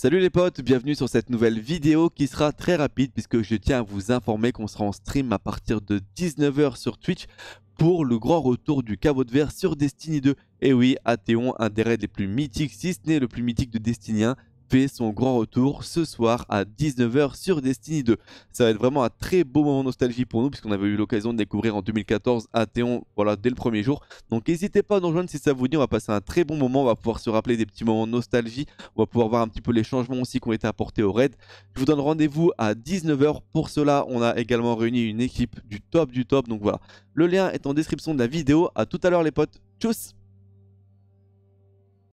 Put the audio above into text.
Salut les potes, bienvenue sur cette nouvelle vidéo qui sera très rapide puisque je tiens à vous informer qu'on sera en stream à partir de 19h sur Twitch pour le grand retour du caveau de verre sur Destiny 2. Et oui, Athéon, un des raids les plus mythiques, si ce n'est le plus mythique de Destiny 1, fait son grand retour ce soir à 19h sur Destiny 2. Ça va être vraiment un très beau moment de nostalgie pour nous puisqu'on avait eu l'occasion de découvrir en 2014 Athéon voilà, dès le premier jour. Donc n'hésitez pas à nous rejoindre si ça vous dit, on va passer un très bon moment, on va pouvoir se rappeler des petits moments de nostalgie, on va pouvoir voir un petit peu les changements aussi qui ont été apportés au raid. Je vous donne rendez-vous à 19h, pour cela on a également réuni une équipe du top du top, donc voilà. Le lien est en description de la vidéo, à tout à l'heure les potes, tchuss